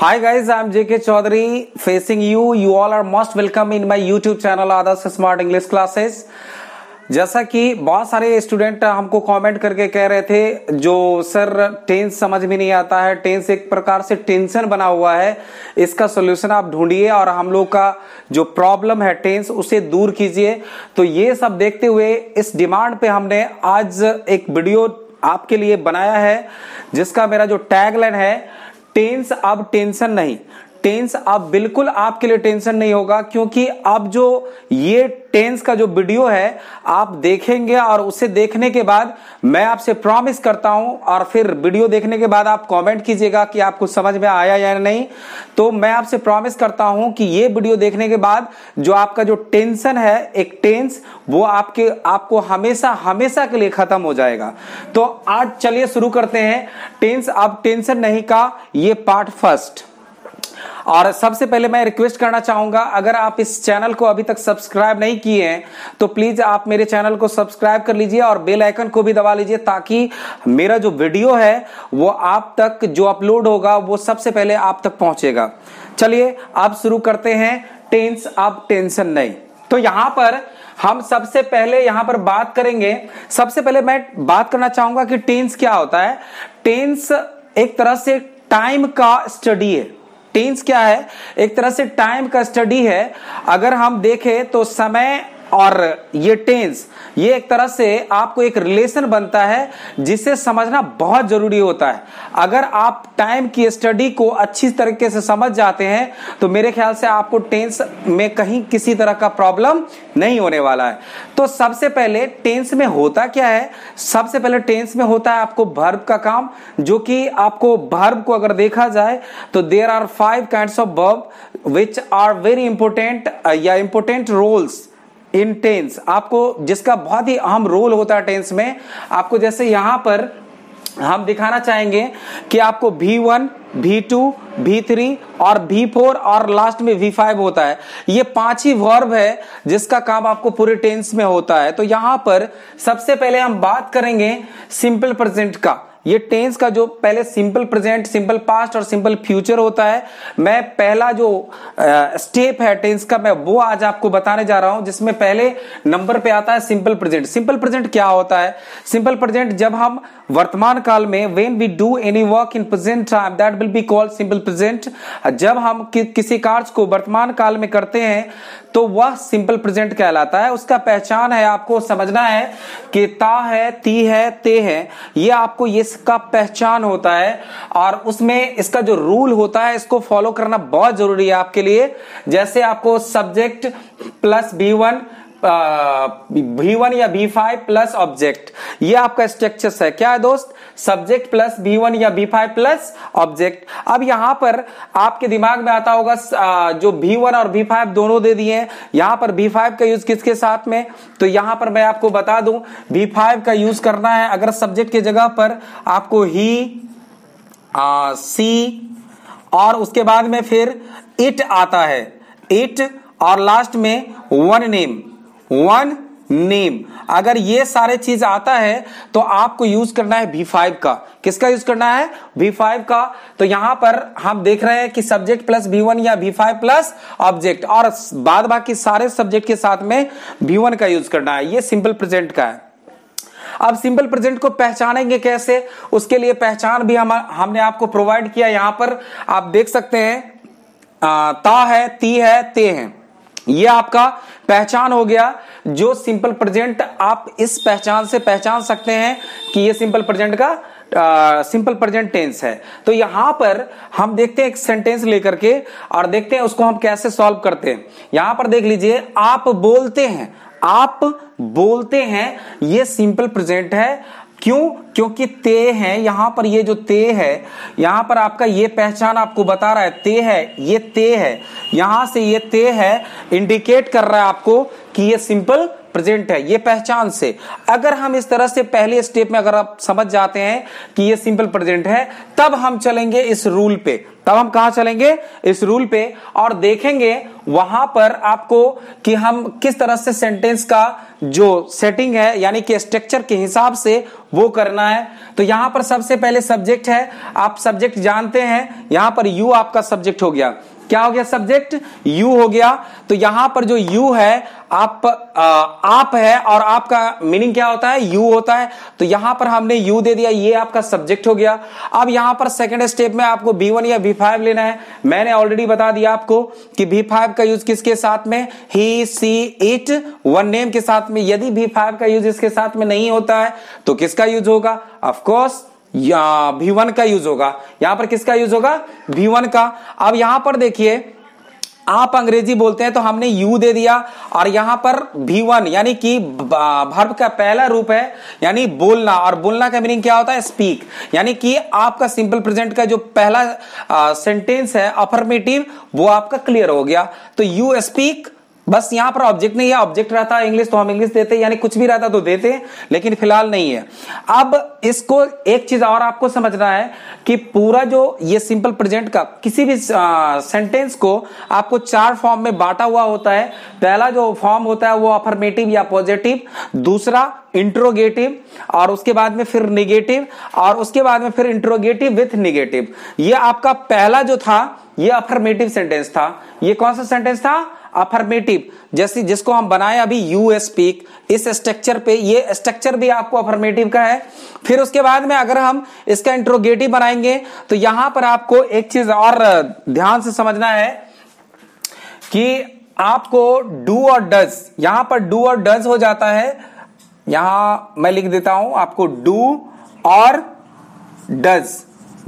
Hi guys, I'm JK Chaudhary facing you. You all are most welcome in my YouTube channel Adas Smart English Classes. जैसा कि बहुत सारे student हमको comment करके कह रहे थे जो सर टेंस समझ में नहीं आता है टेंस एक प्रकार से टेंशन बना हुआ है इसका सोल्यूशन आप ढूंढिए और हम लोग का जो प्रॉब्लम है टेंस उसे दूर कीजिए तो ये सब देखते हुए इस डिमांड पे हमने आज एक वीडियो आपके लिए बनाया है जिसका मेरा जो टैगलाइन है टेंस अब टेंशन नहीं। टेंस अब बिल्कुल आपके लिए टेंशन नहीं होगा, क्योंकि अब जो ये टेंस का जो वीडियो है, आप देखेंगे और उसे देखने के बाद मैं आपसे प्रॉमिस करता हूँ और फिर वीडियो देखने के बाद आप कमेंट कीजिएगा कि आपको समझ में आया या नहीं। तो मैं आपसे प्रॉमिस करता हूँ कि ये वीडियो देखने के बाद जो आपका जो टेंशन है, एक टेंस वो आपके, आपको हमेशा हमेशा के लिए खत्म हो जाएगा। तो आज चलिए शुरू करते हैं। टेंस अब टेंशन नहीं का, ये पार्ट फ़र्स्ट और सबसे पहले मैं रिक्वेस्ट करना चाहूँगा, अगर आप इस चैनल को अभी तक सब्सक्राइब नहीं किए हैं तो प्लीज़ आप मेरे चैनल को सब्सक्राइब कर लीजिए और बेल आइकन को भी दबा लीजिए ताकि मेरा जो वीडियो है, वो आप तक जो अपलोड होगा, वो सबसे पहले आप तक पहुंचेगा। चलिए आप शुरू करते हैं। टेंस अब टेंशन नहीं। तो यहाँ पर हम सबसे पहले यहाँ पर बात करेंगे। सबसे पहले मैं बात करना चाहूँगा कि टेंस क्या होता है। टेंस एक तरह से टाइम का स्टडी है। टेंस क्या है? एक तरह से टाइम का स्टडी है। अगर हम देखें तो समय और ये टेंस ये एक तरह से आपको एक रिलेशन बनता है, जिसे समझना बहुत ज़रूरी होता है। अगर आप टाइम की स्टडी को अच्छी तरीके से समझ जाते हैं तो मेरे ख्याल से आपको टेंस में कहीं किसी तरह का प्रॉब्लम नहीं होने वाला है। तो सबसे पहले टेंस में होता क्या है? सबसे पहले टेंस में होता है आपको भर्ब का काम, जो कि आपको भर्ब को अगर देखा जाए तो there are five kind of verb which are very important या इंपोर्टेंट रोल्स इन टेंस आपको जिसका बहुत ही अहम रोल होता है टेंस में आपको जैसे यहाँ पर हम दिखाना चाहेंगे कि आपको V1, V2, V3 और भी फोर और लास्ट में वी फाइव होता है। ये पाँच ही वर्ब है जिसका काम आपको पूरे टेंस में होता है। तो यहाँ पर सबसे पहले हम बात करेंगे सिंपल प्रेजेंट का। ये टेंस का जो पहले सिंपल प्रेजेंट सिंपल पास्ट और सिंपल फ्यूचर होता है, मैं पहला जो स्टेप है टेंस का, मैं वो आज आपको बताने जा रहा हूँ, जिसमें पहले नंबर पे आता है सिंपल प्रेजेंट सिंपल प्रेजेंट क्या होता है? सिंपल प्रेजेंट जब हम वर्तमान काल में when we do any work in present time that will be called simple present जब हम कि, किसी कार्य को वर्तमान काल में करते हैं तो वह सिंपल प्रेजेंट कहलाता है। उसका पहचान है आपको समझना है कि ता है ती है ते है। ये आपको ये इसका पहचान होता है। और उसमें इसका जो रूल होता है इसको फॉलो करना बहुत ज़रूरी है आपके लिए। जैसे आपको subject plus V one V one या बी फाइव प्लस ऑब्जेक्ट ये आपका स्ट्रक्चर है। क्या है दोस्त? सब्जेक्ट प्लस बी वन या बी फाइव प्लस ऑब्जेक्ट अब यहाँ पर आपके दिमाग में आता होगा जो बी वन और बी फाइव दोनों दे दिए यहाँ पर बी फाइव का यूज़ किसके साथ में? तो यहाँ पर मैं आपको बता दूँ बी फाइव का यूज़ करना है। अगर सब्जेक्ट की जगह पर आपको ही आ, सी और उसके बाद में फिर इट आता है। इट और लास्ट में वन नेम वन नेम अगर ये सारे चीज़ आता है तो आपको यूज़ करना है भी फाइव का। किसका यूज़ करना है? भी फाइव का। तो यहाँ पर हम देख रहे हैं कि सब्जेक्ट प्लस भी वन या भी फाइव प्लस ऑब्जेक्ट और बाद बाकी सारे सब्जेक्ट के साथ में भी वन का यूज़ करना है। ये सिंपल प्रेजेंट का है। अब सिंपल प्रेजेंट को पहचानेंगे कैसे? उसके लिए पहचान भी हम हमने आपको प्रोवाइड किया। यहाँ पर आप देख सकते हैं आ, ता है ती है ते हैं। ये आपका पहचान हो गया, जो सिंपल प्रेजेंट आप इस पहचान से पहचान सकते हैं कि ये सिंपल प्रेजेंट का सिंपल प्रेजेंट टेंस है। तो यहाँ पर हम देखते हैं एक सेंटेंस लेकर के और देखते हैं उसको हम कैसे सॉल्व करते हैं। यहाँ पर देख लीजिए, आप बोलते हैं, आप बोलते हैं, ये सिंपल प्रेजेंट है क्यों? क्योंकि ते है, यहाँ पर ये जो ते है, यहाँ पर आपका ये पहचान आपको बता रहा है, ते है, ये ते है। यहाँ से ये ते है इंडिकेट कर रहा है आपको कि ये सिंपल प्रेजेंट है, ये पहचान से। अगर हम इस तरह से पहले स्टेप में अगर आप समझ जाते हैं कि ये सिंपल प्रेजेंट है, तब हम चलेंगे इस रूल पे। तब हम कहा चलेंगे? इस रूल पे। और देखेंगे वहाँ पर आपको कि हम किस तरह से सेंटेंस का जो सेटिंग है, यानी कि स्ट्रक्चर के हिसाब से वो करना है। तो यहाँ पर सबसे पहले सब्जेक्ट है, आप सब्जेक्ट जानते हैं, यहाँ पर यू आपका सब्जेक्ट हो गया। क्या हो गया सब्जेक्ट यू हो गया। तो यहाँ पर जो यू है आप आ, आप है और आपका मीनिंग क्या होता है? यू होता है। तो यहाँ पर हमने यू दे दिया ये आपका सब्जेक्ट हो गया। अब यहाँ पर सेकंड स्टेप में आपको बी वन या बी फाइव लेना है। मैंने ऑलरेडी बता दिया आपको कि बी फाइव का यूज़ किसके साथ में? He she it one name के साथ में। यदि बी फाइव का यूज़ इसके साथ में नहीं होता है तो किसका यूज़ होगा? ऑफकोर्स या भी वन का यूज़ होगा। यहाँ पर किसका यूज़ होगा? भी वन का। अब यहाँ पर देखिए, आप अंग्रेज़ी बोलते हैं तो हमने यू दे दिया और यहाँ पर भी वन यानी कि भर्व का पहला रूप है, यानी बोलना। और बोलना का मीनिंग क्या होता है? स्पीक यानी कि आपका सिंपल प्रेजेंट का जो पहला सेंटेंस है अफर्मेटिव वो आपका क्लियर हो गया। तो यू स्पीक बस यहाँ पर ऑब्जेक्ट नहीं है ऑब्जेक्ट रहता इंग्लिश तो हम इंग्लिश देते यानी कुछ भी रहता तो देते लेकिन फ़िलहाल नहीं है। अब इसको एक चीज़ और आपको समझना है कि पूरा जो ये सिंपल प्रेजेंट का किसी भी सेंटेंस को आपको चार फॉर्म में बांटा हुआ होता है। पहला जो फॉर्म होता है वो अफर्मेटिव या पॉजिटिव दूसरा इंट्रोगेटिव और उसके बाद में फिर निगेटिव और उसके बाद में फिर इंट्रोगेटिव विथ निगेटिव ये आपका पहला जो था, ये अफर्मेटिव सेंटेंस था। ये कौन सा सेंटेंस था? अफर्मेटिव जैसे जिसको हम बनाए अभी यू स्पीक इस स्ट्रक्चर पे, ये स्ट्रक्चर भी आपको अफर्मेटिव का है। फिर उसके बाद में अगर हम इसका इंट्रोगेटिव बनाएँगे तो यहाँ पर आपको एक चीज़ और ध्यान से समझना है कि आपको डू और डज यहाँ पर डू और डज हो जाता है। यहाँ मैं लिख देता हूँ, आपको डू और डज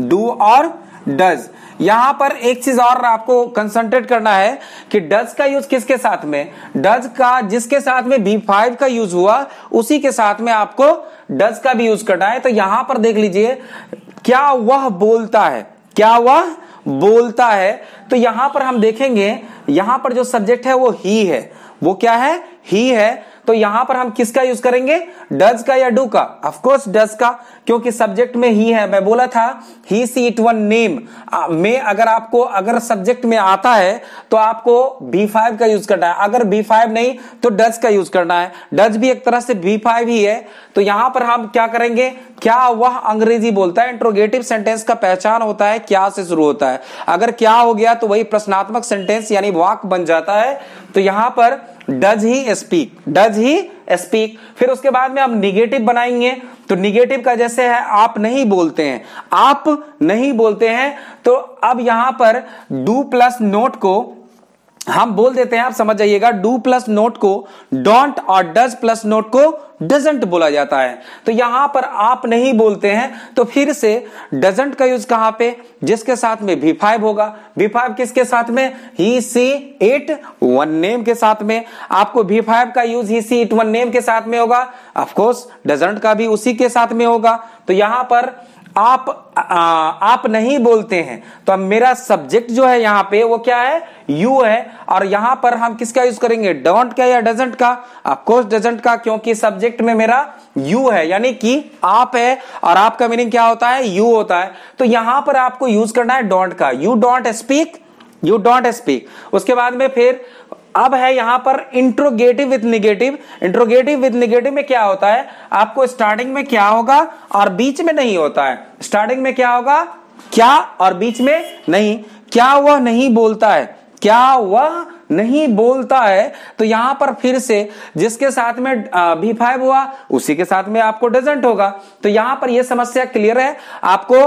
डू और डज। यहाँ पर एक चीज़ और आपको कंसंट्रेट करना है कि डज का यूज़ किसके साथ में? डज का जिसके साथ में बी फाइव का यूज़ हुआ, उसी के साथ में आपको डज का भी यूज़ करना है। तो यहाँ पर देख लीजिए, क्या वह बोलता है? क्या वह बोलता है? तो यहाँ पर हम देखेंगे, यहाँ पर जो सब्जेक्ट है वो ही है। वो क्या है? ही है। तो यहाँ पर हम किसका यूज़ करेंगे? डज का या डू का? ऑफकोर्स डज का, क्योंकि सब्जेक्ट में ही है। मैं बोला था he she it one name में अगर आपको, अगर सब्जेक्ट में आता है तो आपको बी फाइव का यूज़ करना है। अगर बी फाइव नहीं तो डज का यूज़ करना है। डज भी एक तरह से बी फाइव ही है। तो यहाँ पर हम क्या करेंगे? क्या वह अंग्रेज़ी बोलता है? इंट्रोगेटिव सेंटेंस का पहचान होता है, क्या से शुरू होता है। अगर क्या हो गया तो वही प्रश्नात्मक सेंटेंस यानी वाक बन जाता है। तो यहाँ पर does he speak does he speak फिर उसके बाद में हम निगेटिव बनाएँगे। तो निगेटिव का जैसे है, आप नहीं बोलते हैं। आप नहीं बोलते हैं तो अब यहाँ पर डू प्लस नोट को हम बोल देते हैं, आप समझ जाइएगा डू प्लस नोट को डोंट और डज प्लस नोट को डजेंट बोला जाता है। तो यहाँ पर आप नहीं बोलते हैं तो फिर से डजेंट का यूज़ कहाँ पे? जिसके साथ में भी फाइव होगा। भी फाइव किसके साथ में? He she it one name के साथ में। आपको भी फाइव का use he she it one name के साथ में होगा। ऑफकोर्स डजेंट का भी उसी के साथ में होगा। तो यहाँ पर आप आ, आप नहीं बोलते हैं। तो अब मेरा सब्जेक्ट जो है यहाँ पे वो क्या है? यू है। और यहाँ पर हम किसका यूज़ करेंगे? डोंट का या डजेंट का? ऑफकोर्स डजेंट का क्योंकि सब्जेक्ट में मेरा यू है। यानी कि आप है और आपका मीनिंग क्या होता है? यू होता है। तो यहाँ पर आपको यूज़ करना है डोंट का। You don't speak you don't speak उसके बाद में फिर अब है यहाँ पर interrogative with negative interrogative with negative में क्या होता है? आपको स्टार्टिंग में क्या होगा और बीच में नहीं होता है। स्टार्टिंग में क्या होगा? क्या और बीच में नहीं। क्या वह नहीं बोलता है? क्या वह नहीं बोलता है? तो यहाँ पर फिर से जिसके साथ में भी फाइव हुआ, उसी के साथ में आपको डजेंट होगा। तो यहाँ पर यह समस्या क्लियर है। आपको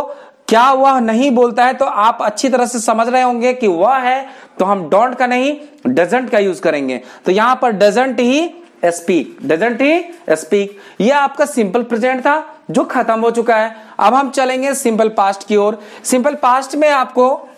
क्या वह नहीं बोलता है तो आप अच्छी तरह से समझ रहे होंगे कि वह है तो हम डोंट का नहीं, डजेंट का यूज़ करेंगे। तो यहाँ पर doesn't he speak doesn't he speak यह आपका सिंपल प्रेजेंट था, जो खत्म हो चुका है। अब हम चलेंगे सिंपल पास्ट की ओर। सिंपल पास्ट में आपको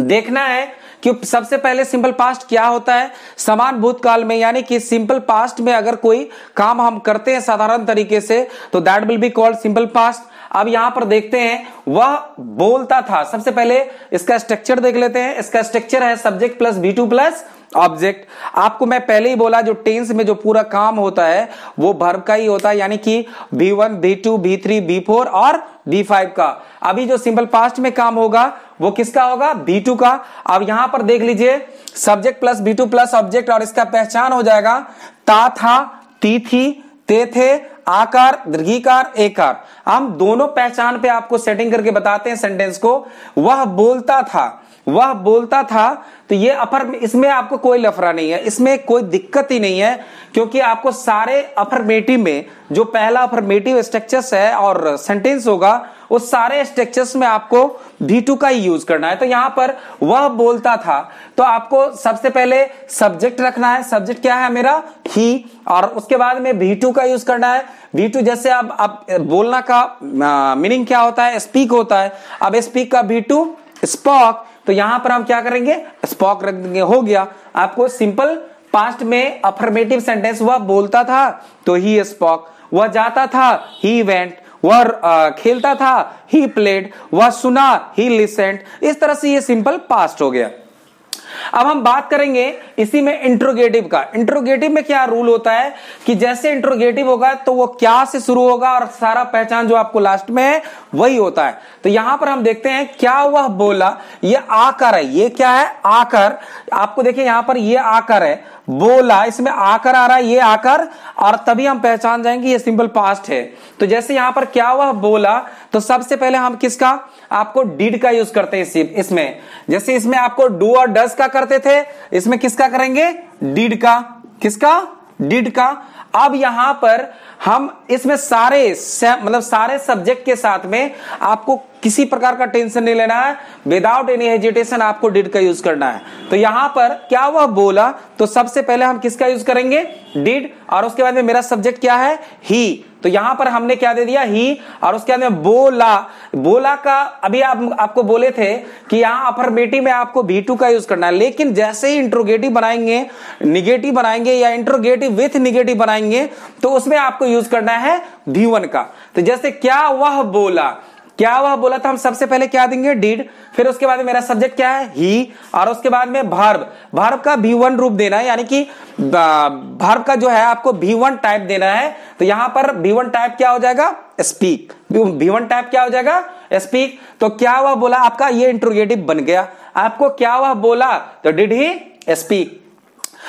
देखना है कि सबसे पहले सिंपल पास्ट क्या होता है। समान भूतकाल में, यानी कि सिंपल पास्ट में अगर कोई काम हम करते हैं साधारण तरीके से तो that will be called simple past अब यहाँ पर देखते हैं, वह बोलता था। सबसे पहले इसका स्ट्रक्चर देख लेते हैं। इसका स्ट्रक्चर है subject plus V two plus object आपको मैं पहले ही बोला, जो टेंस में जो पूरा काम होता है, वो भर्व का ही होता है, यानी कि V one V two V three V four और बी फाइव का। अभी जो सिंपल पास्ट में काम होगा, वो किसका होगा? बी टू का। अब यहाँ पर देख लीजिए subject plus V two plus object और इसका पहचान हो जाएगा। ता था, ती थी, ते थे आकार, दीर्घिकार, एकार। हम दोनों पहचान पे आपको सेटिंग करके बताते हैं सेंटेंस को। वह बोलता था वह बोलता था तो ये अफर, इसमें आपको कोई लफड़ा नहीं है, इसमें कोई दिक्कत ही नहीं है, क्योंकि आपको सारे अफर्मेटिव में, जो पहला अफर्मेटिव स्ट्रक्चर्स है और सेंटेंस होगा, उस सारे स्ट्रक्चर्स में आपको भी टू का ही यूज़ करना है। तो यहाँ पर वह बोलता था तो आपको सबसे पहले सब्जेक्ट रखना है। सब्जेक्ट क्या है मेरा? ही और उसके बाद में भी टू का यूज़ करना है। भी टू जैसे अब अब बोलना का मीनिंग क्या होता है? स्पीक होता है। अब स्पीक का भी टू स्पॉक तो यहाँ पर हम क्या करेंगे? स्पॉक रख देंगे। हो गया। आपको सिंपल पास्ट में अफर्मेटिव सेंटेंस वह बोलता था तो ही स्पॉक वह जाता था ही वेंट वह खेलता था ही प्लेड वह सुना ही लिसेंट इस तरह से ये सिंपल पास्ट हो गया। अब हम बात करेंगे इसी में इंट्रोगेटिव का। इंट्रोगेटिव में क्या रूल होता है कि जैसे इंट्रोगेटिव होगा तो वो क्या से शुरू होगा और सारा पहचान जो आपको लास्ट में है, वही होता है। तो यहाँ पर हम देखते हैं क्या वह बोला, ये आकर है, ये क्या है, आकर। आपको देखिए यहाँ पर ये आकर है बोला इसमें आकर आ रहा है, ये आकर, और तभी हम पहचान जाएँगे ये सिंपल पास्ट है। तो जैसे यहाँ पर क्या हुआ, बोला तो सबसे पहले हम किसका, आपको डिड का यूज़ करते हैं इसमें। जैसे इसमें आपको डू और डस का करते थे, इसमें किसका करेंगे? डिड का। किसका? डिड का। अब यहाँ पर हम इसमें सारे मतलब सारे सब्जेक्ट के साथ में आपको किसी प्रकार का टेंशन नहीं लेना है। विदाउट एनी हेजिटेशन आपको डिड का यूज़ करना है। तो यहाँ पर क्या वह बोला? तो सबसे पहले हम किसका यूज़ करेंगे? डिड और उसके बाद में मेरा सब्जेक्ट क्या है? ही तो यहाँ पर हमने क्या दे दिया? ही और उसके बाद में बोला। बोला का, अभी आप, आपको बोले थे कि यहाँ अफर्मेटिव में आपको भी टू का यूज़ करना है। लेकिन जैसे ही इंट्रोगेटिव बनाएँगे निगेटिव बनाएँगे या इंट्रोगेटिव विथ निगेटिव बनाएँगे तो उसमें आपको यूज़ करना है भी का। तो जैसे क्या वह बोला? क्या वह बोला था, हम सबसे पहले क्या देंगे? डीड फिर उसके बाद मेरा सब्जेक्ट क्या है? ही और उसके बाद में भार्व भार्व का भी वन रूप देना है, यानी कि भार्व का जो है आपको भी वन टाइप देना है। तो यहाँ पर भी वन टाइप क्या हो जाएगा? स्पीक भी वन टाइप क्या हो जाएगा? स्पीक तो क्या वह बोला? आपका ये इंट्रोगेटिव बन गया। आपको क्या वह बोला? तो डिड ही स्पीक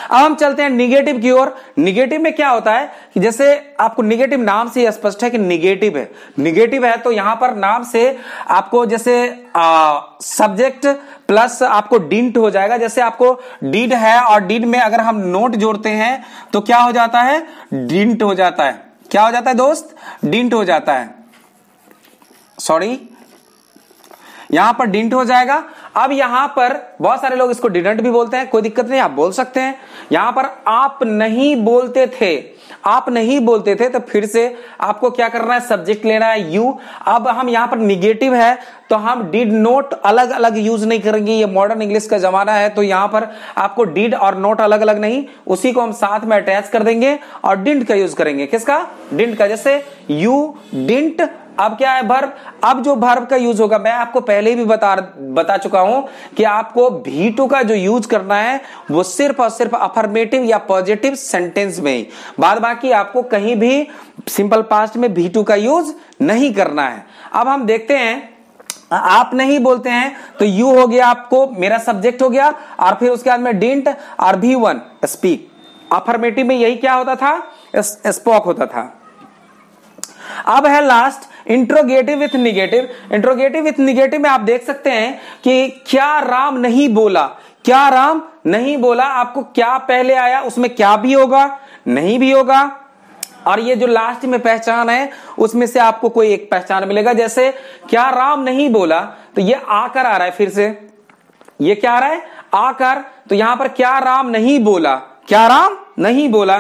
अब हम चलते हैं निगेटिव की ओर। निगेटिव में क्या होता है? कि जैसे आपको निगेटिव नाम से स्पष्ट है कि निगेटिव है। निगेटिव है तो यहाँ पर नाम से आपको जैसे सब्जेक्ट प्लस आपको डिंट हो जाएगा। जैसे आपको डीड है और डीड में अगर हम नोट जोड़ते हैं तो क्या हो जाता है? डिंट हो जाता है। क्या हो जाता है दोस्त? डिंट हो जाता है। सॉरी यहाँ पर डिंट हो जाएगा। अब यहाँ पर बहुत सारे लोग इसको डिडेंट भी बोलते हैं। कोई दिक्कत नहीं, आप बोल सकते हैं। यहाँ पर आप नहीं बोलते थे। आप नहीं बोलते थे तो फिर से आपको क्या करना है? सब्जेक्ट लेना है यू अब हम यहाँ पर निगेटिव है तो हम डिड नोट अलग अलग यूज़ नहीं करेंगे। ये मॉडर्न इंग्लिश का जमाना है तो यहाँ पर आपको डिड और नोट अलग अलग नहीं, उसी को हम साथ में अटैच कर देंगे और डिंट का यूज़ करेंगे। किसका? डिंट का, जैसे यू डिंट अब क्या है भर्व अब जो भर्व का यूज़ होगा, मैं आपको पहले भी बता बता चुका हूँ कि आपको भी टू का जो यूज़ करना है, वो सिर्फ़ और सिर्फ़ अफर्मेटिव या पॉजिटिव सेंटेंस में ही। बाद बाकी आपको कहीं भी सिंपल पास्ट में भी टू का यूज़ नहीं करना है। अब हम देखते हैं। आप नहीं बोलते हैं तो यू हो गया आपको, मेरा सब्जेक्ट हो गया, और फिर उसके बाद में डिंट और भी वन स्पीक अफर्मेटिव में यही क्या होता था? स्पॉक होता था। अब है last interrogative with negative interrogative with negative में आप देख सकते हैं कि क्या राम नहीं बोला? क्या राम नहीं बोला? आपको क्या पहले आया? उसमें क्या भी होगा? नहीं भी होगा। और ये जो लास्ट में पहचान है, उसमें से आपको कोई एक पहचान मिलेगा। जैसे, क्या राम नहीं बोला? तो ये आकर आ रहा है फिर से। ये क्या आ रहा है? आकर। तो यहाँ पर क्या राम नहीं बोला? क्या राम नहीं बोला?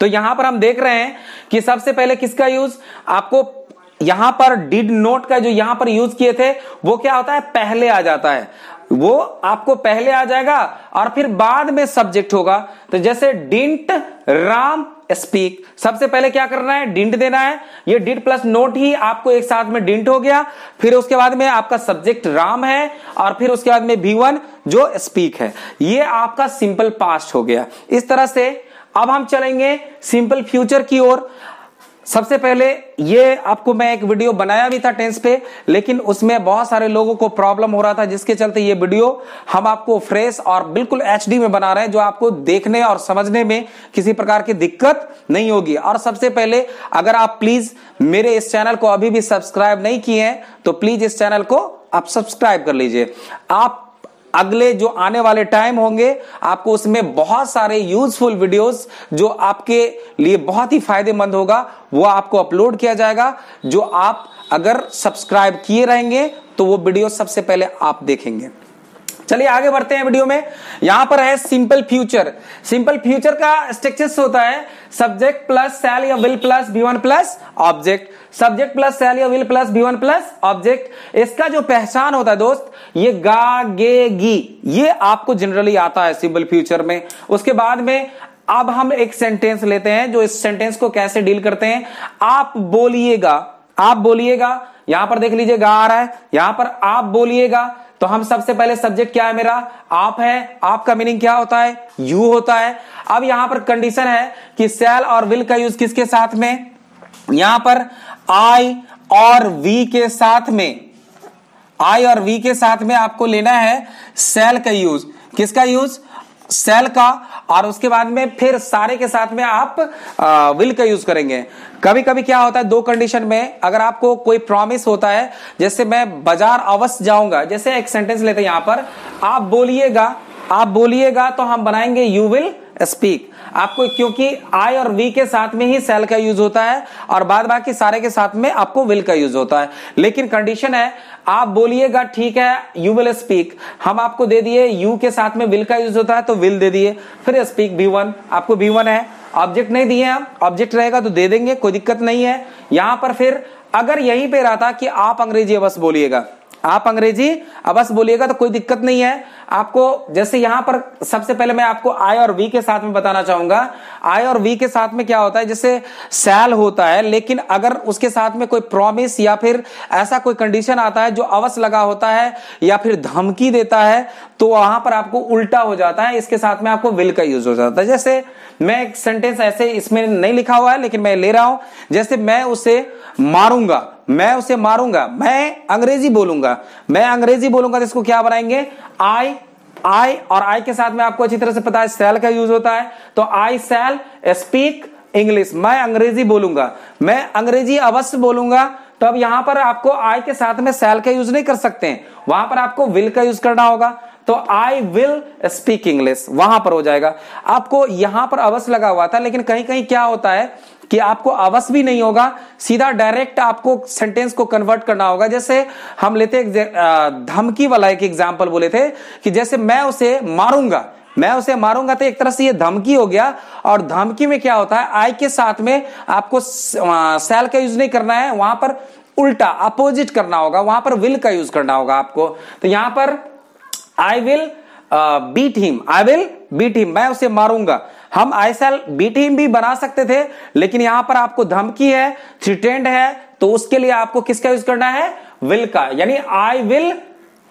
तो यहाँ पर हम देख रहे हैं कि सबसे पहले किसका यूज़ आपको यहाँ पर डिड नोट का जो यहाँ पर यूज़ किए थे, वो क्या होता है? पहले आ जाता है। वो आपको पहले आ जाएगा और फिर बाद में सब्जेक्ट होगा। तो जैसे डिंट राम स्पीक सबसे पहले क्या करना है? डिंट देना है। ये डिट प्लस नोट ही आपको एक साथ में डिंट हो गया। फिर उसके बाद में आपका सब्जेक्ट राम है और फिर उसके बाद में भी वन जो स्पीक है। ये आपका सिंपल पास्ट हो गया। इस तरह से अब हम चलेंगे सिंपल फ्यूचर की ओर। सबसे पहले ये आपको मैं एक वीडियो बनाया भी था टेंस पे, लेकिन उसमें बहुत सारे लोगों को प्रॉब्लम हो रहा था, जिसके चलते ये वीडियो हम आपको फ्रेश और बिल्कुल एचडी में बना रहे हैं, जो आपको देखने और समझने में किसी प्रकार की दिक्कत नहीं होगी। और सबसे पहले, अगर आप प्लीज़ मेरे इस चैनल को अभी भी सब्सक्राइब नहीं किए हैं तो प्लीज़ इस चैनल को आप सब्सक्राइब कर लीजिए। आप अगले जो आने वाले टाइम होंगे, आपको उसमें बहुत सारे यूजफुल वीडियोस जो आपके लिए बहुत ही फ़ायदेमंद होगा, वो आपको अपलोड किया जाएगा। जो आप अगर सब्सक्राइब किए रहेंगे तो वो वीडियो सबसे पहले आप देखेंगे। चलिए आगे बढ़ते हैं वीडियो में। यहाँ पर है सिंपल फ्यूचर सिंपल फ्यूचर का स्ट्रक्चर होता है सब्जेक्ट प्लस सेल या will plus V one plus object subject plus shall या will plus V one plus object इसका जो पहचान होता है दोस्त, ये गा, गे, गी, ये आपको जनरली आता है सिंपल फ्यूचर में। उसके बाद में अब हम एक सेंटेंस लेते हैं जो इस सेंटेंस को कैसे डील करते हैं। आप बोलिएगा आप बोलिएगा, यहाँ पर देख लीजिए गा आ रहा है, यहाँ पर आप बोलिएगा तो हम सबसे पहले सब्जेक्ट क्या है मेरा? आप है, आपका मीनिंग क्या होता है? यू होता है। अब यहाँ पर कंडीशन है कि सेल और विल का यूज़ किसके साथ में? यहाँ पर आई और वी के साथ में। आई और वी के साथ में आपको लेना है सेल का यूज़ किसका यूज़ सेल का और उसके बाद में फिर सारे के साथ में आप विल का यूज़ करेंगे। कभी कभी क्या होता है, दो कंडीशन में अगर आपको कोई प्रॉमिस होता है, जैसे मैं बाज़ार अवश्य जाऊँगा, जैसे एक सेंटेंस लेते हैं यहाँ पर, आप बोलिएगा आप बोलिएगा तो हम बनाएँगे यू विल स्पीक आपको, क्योंकि आई और वी के साथ में ही सेल का यूज़ होता है और बाद बाकी सारे के साथ में आपको विल का यूज़ होता है। लेकिन कंडीशन है, आप बोलिएगा, ठीक है यू विल स्पीक हम आपको दे दिए यू के साथ में विल का यूज़ होता है तो विल दे दिए. फिर स्पीक बी वन आपको बी वन है। ऑब्जेक्ट नहीं दिए हम। ऑब्जेक्ट रहेगा तो दे देंगे, कोई दिक्कत नहीं है। यहाँ पर फिर अगर यहीं पे रहा था कि आप अंग्रेज़ी बस बोलिएगा। आप अंग्रेज़ी अवश्य बोलिएगा तो कोई दिक्कत नहीं है। आपको जैसे यहाँ पर सबसे पहले मैं आपको आई और वी के साथ में बताना चाहूँगा। आई और वी के साथ में क्या होता है? जैसे सैल होता है, लेकिन अगर उसके साथ में कोई प्रॉमिस या फिर ऐसा कोई कंडीशन आता है जो अवश्य लगा होता है या फिर धमकी देता है तो वहाँ पर आपको उल्टा हो जाता है। इसके साथ में आपको विल का यूज़ हो जाता है। जैसे मैं एक सेंटेंस ऐसे इसमें नहीं लिखा हुआ है, लेकिन मैं ले रहा हूँ। जैसे मैं उसे मारूँगा मैं उसे मारूँगा, मैं अंग्रेज़ी बोलूँगा। मैं अंग्रेज़ी बोलूँगा तो इसको क्या बनाएँगे? आई आई और आई के साथ में आपको अच्छी तरह से पता है सेल का यूज़ होता है। तो आई सेल स्पीक इंग्लिश मैं अंग्रेज़ी बोलूँगा। मैं अंग्रेज़ी अवश्य बोलूँगा। तो अब यहाँ पर आपको आई के साथ में सेल का यूज़ नहीं कर सकते हैं। वहाँ पर आपको विल का यूज़ करना होगा। तो आई विल स्पीक इंग्लिश वहाँ पर हो जाएगा। आपको यहाँ पर अवश्य लगा हुआ था, लेकिन कहीं कहीं क्या होता है? कि आपको अवश्य भी नहीं होगा, सीधा डायरेक्ट आपको सेंटेंस को कन्वर्ट करना होगा। जैसे हम लेते धमकी वाला एक एग्ज़ाम्पल बोले थे कि जैसे मैं उसे मारूँगा, मैं उसे मारूँगा तो एक तरह से ये धमकी हो गया। और धमकी में क्या होता है? आई के साथ में आपको सेल का यूज़ नहीं करना है, वहाँ पर उल्टा अपोजिट करना होगा, वहाँ पर विल का यूज़ करना होगा आपको। तो यहाँ पर I will beat him I will beat him मैं उसे मारूँगा। हम आई सेल बीट हिम भी बना सकते थे, लेकिन यहाँ पर आपको धमकी है थ्रिटेंड है तो उसके लिए आपको किसका यूज़ करना है? विल का, यानी आई विल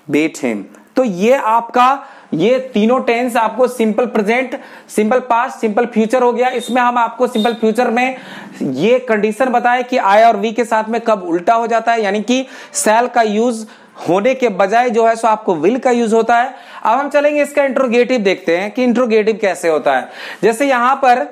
बीट हिम तो ये आपका, ये तीनों टेंस आपको simple present simple past simple future हो गया। इसमें हम आपको सिंपल फ्यूचर में ये कंडीशन बताए कि आई और वी के साथ में कब उल्टा हो जाता है, यानी कि सेल का यूज़ होने के बजाय जो है सो आपको विल का यूज़ होता है। अब हम चलेंगे इसका इंट्रोगेटिव देखते हैं कि इंट्रोगेटिव कैसे होता है। जैसे यहाँ पर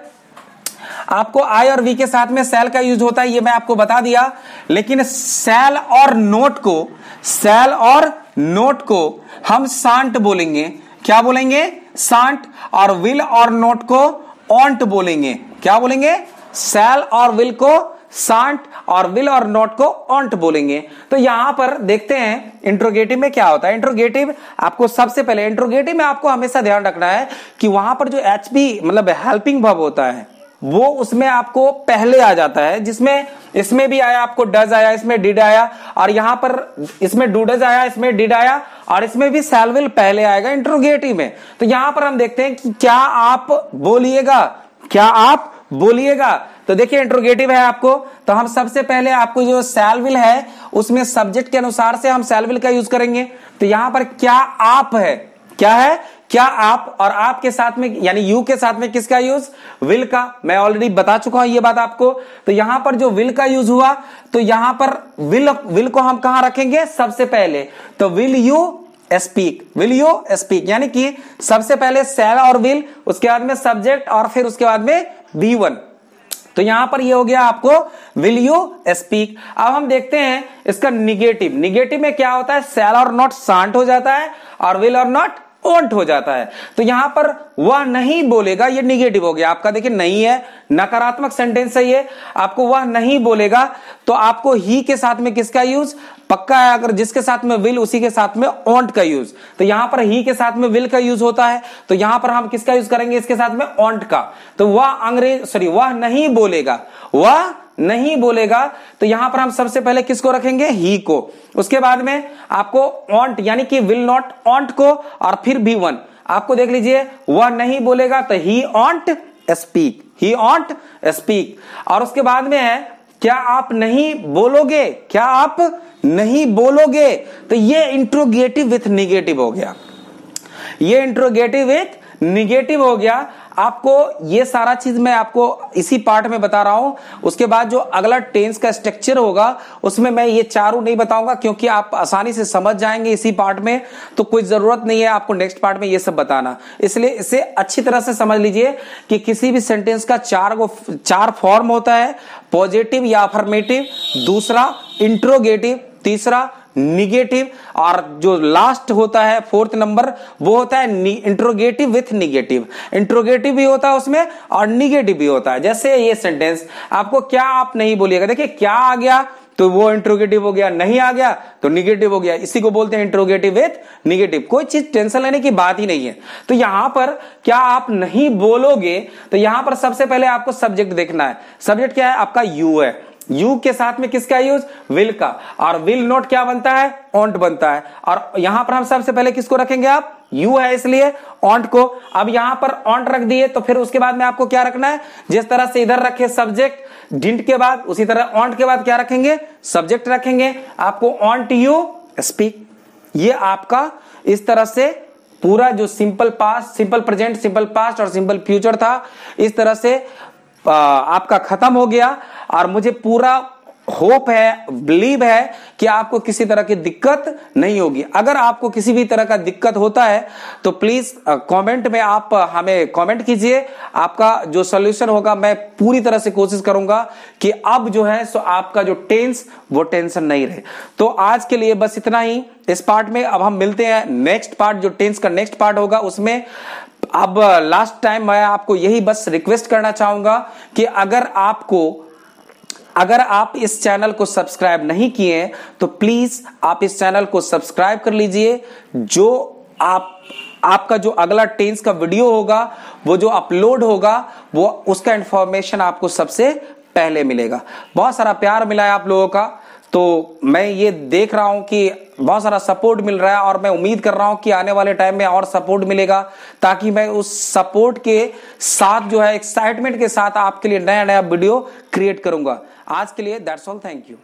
आपको आई और वी के साथ में सेल का यूज़ होता है, ये मैं आपको बता दिया। लेकिन सेल और नोट को सेल और नोट को हम सांट बोलेंगे। क्या बोलेंगे? सांट और विल और नोट को ऑन्ट बोलेंगे। क्या बोलेंगे? सेल और विल को सांट और विल और नॉट को ऑन्ट बोलेंगे। तो यहाँ पर देखते हैं इंट्रोगेटिव में क्या होता है? इंट्रोगेटिव आपको सबसे पहले इंट्रोगेटिव में आपको हमेशा ध्यान रखना है कि वहाँ पर जो एचपी मतलब हेल्पिंग भव होता है, वो उसमें आपको पहले आ जाता है, जिसमें, इसमें भी आया, आपको डज आया, इसमें डिड आया, और यहाँ पर इसमें डूडज आया, इसमें डिड आया, और इसमें भी सेलविल पहले आएगा इंट्रोगेटिव में। तो यहाँ पर हम देखते हैं कि क्या आप बोलिएगा, क्या आप बोलिएगा तो देखिए इंट्रोगेटिव है आपको। तो हम सबसे पहले आपको जो सैलविल है, उसमें सब्जेक्ट के अनुसार से हम सैलविल का यूज़ करेंगे। तो यहाँ पर क्या आप है? क्या है? क्या आप और आपके साथ में, यानी यू के साथ में किसका यूज़ विल का। मैं ऑलरेडी बता चुका हूँ ये बात आपको। तो यहाँ पर जो विल का यूज़ हुआ तो यहाँ पर विल विल को हम कहाँ रखेंगे? सबसे पहले। तो will you speak will you speak यानी कि सबसे पहले सेल और विल उसके बाद में सब्जेक्ट और फिर उसके बाद में बी वन तो यहाँ पर ये हो गया आपको विल यू स्पीक अब हम देखते हैं इसका निगेटिव निगेटिव में क्या होता है? सेल और नॉट सांट हो जाता है और विल और नॉट ओंट हो जाता है। तो यहाँ पर वह नहीं बोलेगा, ये निगेटिव हो गया। आपका देखिए नहीं है, नकारात्मक सेंटेंस है ये। आपको वह नहीं बोलेगा तो आपको ही के साथ में किसका यूज़ पक्का है, अगर जिसके साथ में विल उसी के साथ में ओंट का यूज़ तो यहाँ पर ही के साथ में विल का यूज़ होता है तो यहाँ पर हम किसका यूज़ करेंगे? इसके साथ में ओंट का। तो वह अंग्रेज़ सॉरी वह नहीं बोलेगा, वह नहीं बोलेगा। तो यहाँ पर हम सबसे पहले किसको रखेंगे? ही को। उसके बाद में आपको ऑन्ट यानी कि विल नॉट ऑन्ट को, और फिर भी वन आपको देख लीजिए, वह नहीं बोलेगा तो ही ऑन्ट स्पीक ही ऑन्ट स्पीक और उसके बाद में है क्या आप नहीं बोलोगे? क्या आप नहीं बोलोगे तो ये इंट्रोगेटिव विथ निगेटिव हो गया। ये इंट्रोगेटिव विथ निगेटिव हो गया। आपको ये सारा चीज़ मैं आपको इसी पार्ट में बता रहा हूँ। उसके बाद जो अगला टेंस का स्ट्रक्चर होगा, उसमें मैं ये चारों नहीं बताऊँगा, क्योंकि आप आसानी से समझ जाएँगे इसी पार्ट में। तो कोई ज़रूरत नहीं है आपको नेक्स्ट पार्ट में ये सब बताना। इसलिए इसे अच्छी तरह से समझ लीजिए कि किसी भी सेंटेंस का चार गो, चार फॉर्म होता है पॉजिटिव या अफर्मेटिव दूसरा इंट्रोगेटिव तीसरा निगेटिव और जो लास्ट होता है फोर्थ नंबर वो होता है इंट्रोगेटिव विथ निगेटिव इंट्रोगेटिव भी होता है उसमें और निगेटिव भी होता है। जैसे ये सेंटेंस आपको क्या आप नहीं बोलिएगा? देखिए, क्या आ गया? तो वो इंट्रोगेटिव हो गया, नहीं आ गया तो निगेटिव हो गया। इसी को बोलते हैं इंट्रोगेटिव विथ निगेटिव कोई चीज़ टेंशन लेने की बात ही नहीं है। तो यहाँ पर क्या आप नहीं बोलोगे? तो यहाँ पर सबसे पहले आपको सब्जेक्ट देखना है। सब्जेक्ट क्या है? आपका यू है। यू के साथ में किसका यूज़? विल का। और विल नोट क्या बनता है? ऑन्ट बनता है। और यहाँ पर हम सबसे पहले किसको रखेंगे आप? यू है इसलिए ऑन्ट को। अब यहाँ पर ऑन्ट रख दिए तो फिर उसके बाद में आपको क्या रखना है? जिस तरह से इधर रखे सब्जेक्ट, डिंट के बाद, उसी तरह ऑन्ट के बाद क्या रखेंगे? सब्जेक्ट रखेंगे। आपको ऑन्ट यू स्पीक। ये आपका इस तरह से पूरा जो simple past, simple present, simple past और सिंपल फ्यूचर था, इस तरह से आपका खत्म हो गया और मुझे पूरा होप है, बिलीव है कि आपको किसी तरह की दिक्कत नहीं होगी। अगर आपको किसी भी तरह का दिक्कत होता है तो प्लीज़ कमेंट में आप हमें कमेंट कीजिए। आपका जो सोल्यूशन होगा, मैं पूरी तरह से कोशिश करूँगा कि अब जो है, सो आपका जो टेंस वो टेंशन नहीं रहे। तो आज के लिए बस इतना ही। इस पार्ट में अब हम मिलते हैं। नेक्स्ट पार्ट जो टेंस का नेक्स्ट पार्ट होगा, उसमें अब लास्ट टाइम मैं आपको यही बस रिक्वेस्ट करना चाहूँगा कि अगर आपको, अगर आप इस चैनल को सब्सक्राइब नहीं किए तो प्लीज़ आप इस चैनल को सब्सक्राइब कर लीजिए। जो आप, आपका जो अगला टेंस का वीडियो होगा, वो जो अपलोड होगा, वो, उसका इंफॉर्मेशन आपको सबसे पहले मिलेगा। बहुत सारा प्यार मिला है आप लोगों का। तो मैं ये देख रहा हूँ कि बहुत सारा सपोर्ट मिल रहा है और मैं उम्मीद कर रहा हूँ कि आने वाले टाइम में और सपोर्ट मिलेगा, ताकि मैं उस सपोर्ट के साथ जो है एक्साइटमेंट के साथ आपके लिए नया नया वीडियो क्रिएट करूँगा। आज के लिए दैट्स ऑल थैंक यू